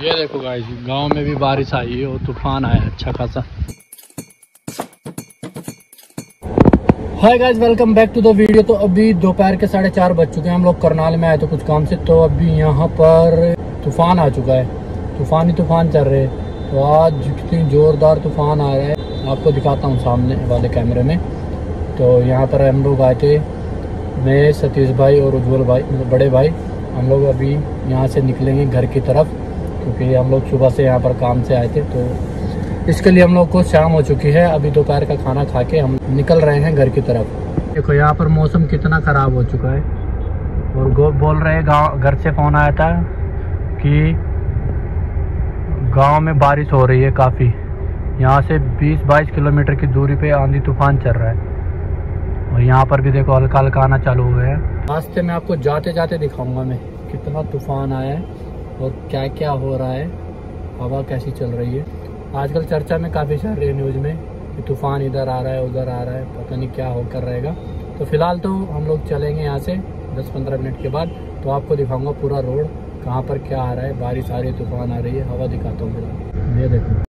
ये देखो गाइस गाँव में भी बारिश आई है और तूफ़ान आया अच्छा खासा। Hi guys welcome back to the video तो अभी दोपहर के साढ़े चार बज चुके हैं, हम लोग करनाल में आए थे कुछ काम से तो अभी यहाँ पर तूफ़ान आ चुका है। तूफ़ान ही तूफ़ान चल रहे हैं। तो आज कितनी ज़ोरदार तूफ़ान आ रहा है। आपको दिखाता हूँ सामने वाले कैमरे में। तो यहाँ पर हम लोग आए थे, मैं सतीश भाई और उज्जवल भाई मतलब बड़े भाई। हम लोग अभी यहाँ से निकलेंगे घर की तरफ़। क्योंकि हम लोग सुबह से यहाँ पर काम से आए थे तो इसके लिए हम लोग को शाम हो चुकी है। अभी दोपहर का खाना खा के हम निकल रहे हैं घर की तरफ़। देखो, यहाँ पर मौसम कितना ख़राब हो चुका है। और गो, बोल रहे गाँव, घर से फ़ोन आया था कि गाँव में बारिश हो रही है काफ़ी। यहाँ से 20-22 किलोमीटर की दूरी पे आंधी तूफ़ान चल रहा है। और यहाँ पर भी देखो हल्का हल्का आना चालू हुआ है। रास्ते में आपको जाते जाते दिखाऊँगा मैं, कितना तूफ़ान आया है। और क्या क्या हो रहा है, हवा कैसी चल रही है। आजकल चर्चा में काफ़ी चल रही है न्यूज़ में कि तूफ़ान इधर आ रहा है, उधर आ रहा है, पता नहीं क्या होकर रहेगा। तो फ़िलहाल तो हम लोग चलेंगे यहाँ से 10-15 मिनट के बाद तो आपको दिखाऊँगा पूरा रोड, कहाँ पर क्या आ रहा है, बारिश आ रही है, तूफ़ान आ रही है, हवा दिखाता हूँ फ़िलहाल ये देखो।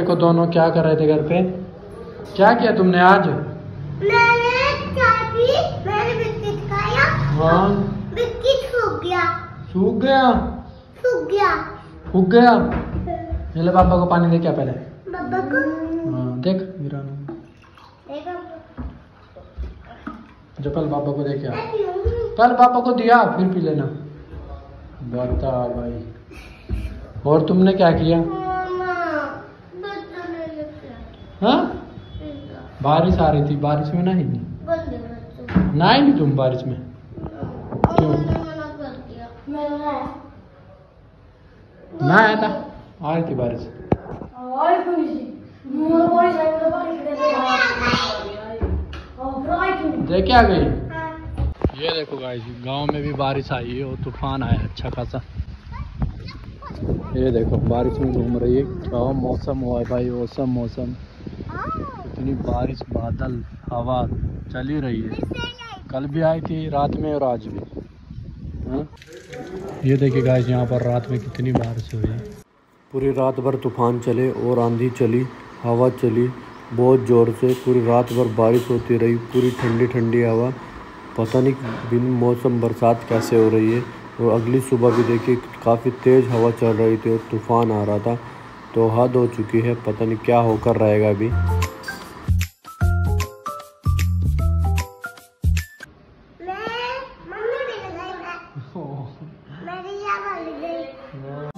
देखो दोनों क्या कर रहे थे घर पे? क्या किया तुमने आज? मैंने पी मैंने बिस्किट खाया हाँ। बिस्किट सूख गया। सूख गया? सूख गया। सूख गया? मेरे पापा को पानी दे क्या पहले? बब्बा को? हाँ देख मेरा देखो जो पहले पापा को दे क्या मैं पहले पापा को दिया फिर पी लेना। बता भाई। और तुमने क्या किया? लिखा हाँ? बारिश आ रही थी बारिश में नहीं? बंद बच्चा। ना ही नहीं तुम बारिश में? क्यों? मना कर दिया। मैंने ना आया था? आ रही थी बारिश। थे? और ब्राइट देख आ गई? हाँ। ये देखो गाइस गाँव में भी बारिश आई है और तूफ़ान आया अच्छा खासा। ये देखो, बारिश में घूम रही है। क्या मौसम हुआ है भाई? मौसम मौसम। इतनी बारिश, बादल, हवा चल ही रही है। कल भी आई थी, रात में और आज भी। हाँ? ये देखिए गाइस यहाँ पर रात में कितनी बारिश हुई पूरी रात भर तूफ़ान चले और आंधी चली, हवा चली। बहुत ज़ोर से पूरी रात भर बारिश होती रही, पूरी ठंडी ठंडी हवा। पता नहीं बिन मौसम बरसात कैसे हो रही है। और अगली सुबह भी देखिए काफ़ी तेज़ हवा चल रही थी और तूफ़ान आ रहा था तो हद हो चुकी है पता नहीं क्या होकर रहेगा अभी। मैं